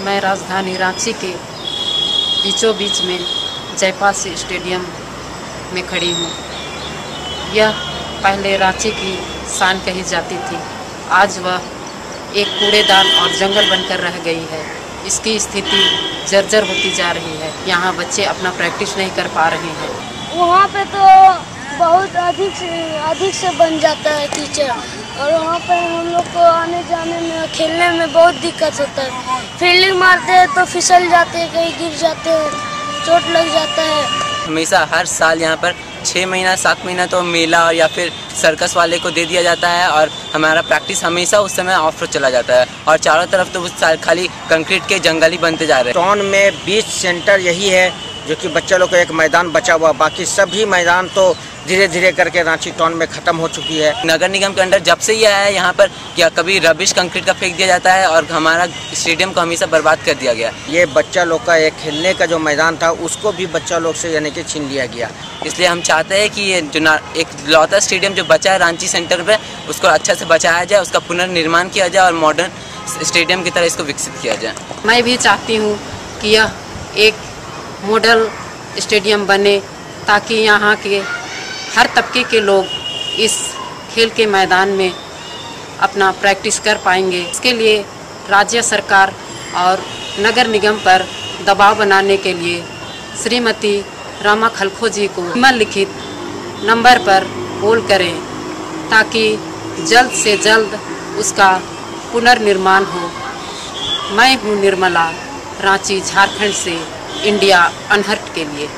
मैं राजधानी रांची के बीचों बीच में जयपास स्टेडियम में खड़ी हूँ। यह पहले रांची की शान कही जाती थी। आज वह एक कूड़ेदान और जंगल बनकर रह गई है। इसकी स्थिति जर्जर होती जा रही है। यहाँ बच्चे अपना प्रैक्टिस नहीं कर पा रहे हैं। वहाँ पे तो बहुत अधिक से अधिक से बन जाता है कीचड़ और वहाँ पे हम लोग को आने जाने में खेलने में बहुत दिक्कत होता है। फील्डिंग मारते हैं तो फिसल जाते हैं कहीं गिर जाते हैं चोट लग जाता है। हमेशा हर साल यहाँ पर छः महीना सात महीना तो मेला और या फिर सर्कस वाले को दे दिया जाता है और हमारा प्रैक्टिस हमेशा उस समय ऑफ़ रोड चला जाता है और चारों तरफ़ तो उस साल खाली कंक्रीट के जंगल ही बनते जा रहे हैं। टाउन में बीच सेंटर यही है। जो कि बच्चा लोग का एक मैदान बचा हुआ बाकी सभी मैदान तो धीरे धीरे करके रांची टाउन में ख़त्म हो चुकी है। नगर निगम के अंडर जब से ये आया है यहाँ पर क्या कभी रबिश कंक्रीट का फेंक दिया जाता है और हमारा स्टेडियम को हमेशा बर्बाद कर दिया गया? ये बच्चा लोग का एक खेलने का जो मैदान था उसको भी बच्चा लोग से यानी कि छीन लिया गया। इसलिए हम चाहते हैं कि ये जो ना एक लौता स्टेडियम जो बचा है रांची सेंटर पे उसको अच्छा से बचाया जाए उसका पुनर्निर्माण किया जाए और मॉडर्न स्टेडियम की तरह इसको विकसित किया जाए। मैं भी चाहती हूँ कि यह एक मॉडल स्टेडियम बने ताकि यहाँ के हर तबके के लोग इस खेल के मैदान में अपना प्रैक्टिस कर पाएँगे। इसके लिए राज्य सरकार और नगर निगम पर दबाव बनाने के लिए श्रीमती रामा खलखो जी को निम्नलिखित नंबर पर कॉल करें ताकि जल्द से जल्द उसका पुनर्निर्माण हो। मैं हूँ निर्मला, रांची, झारखंड से। इंडिया अनहर्ट के लिए।